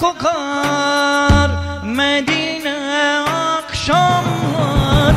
kokar Medine akşamlar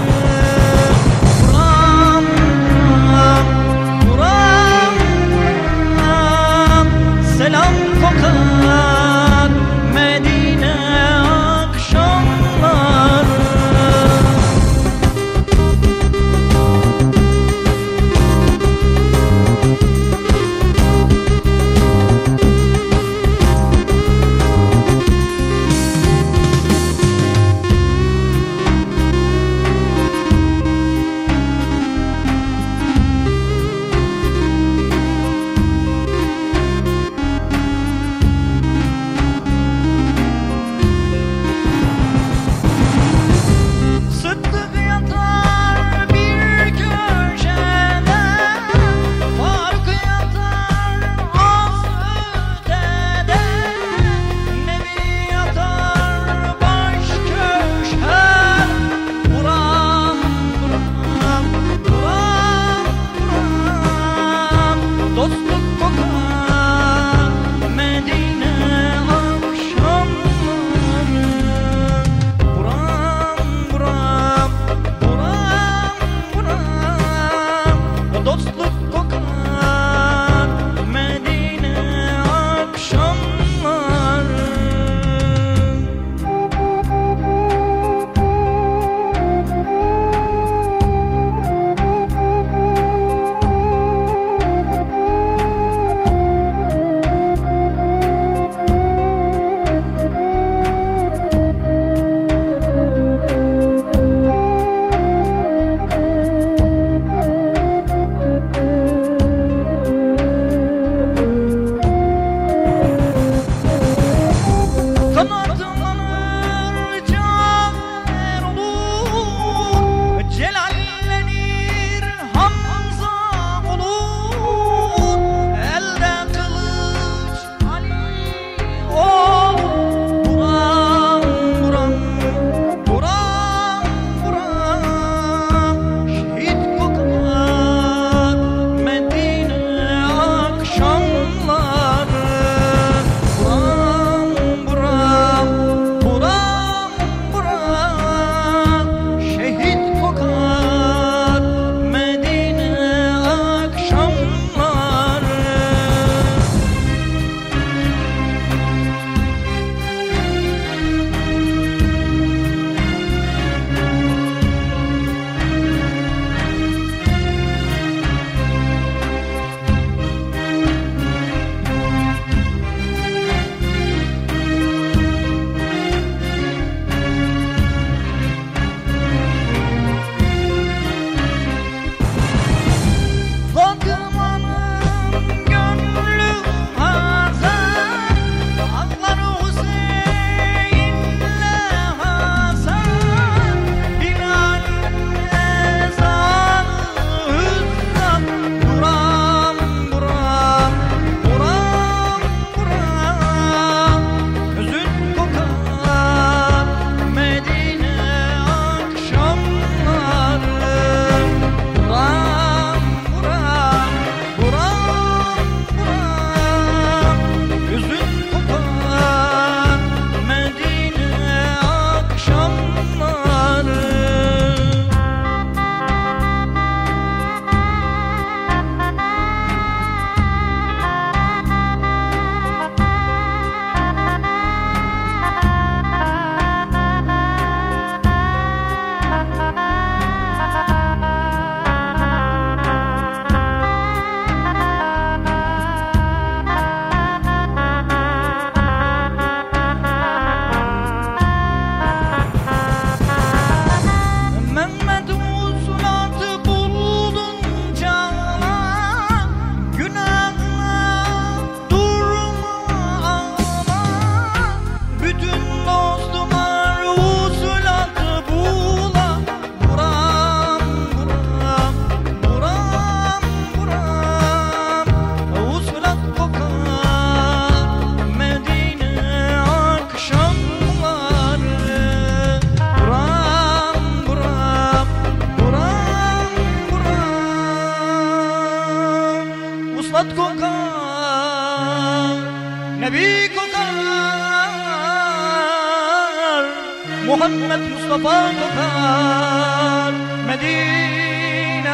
Nebi kokar Mustafa kokar Medine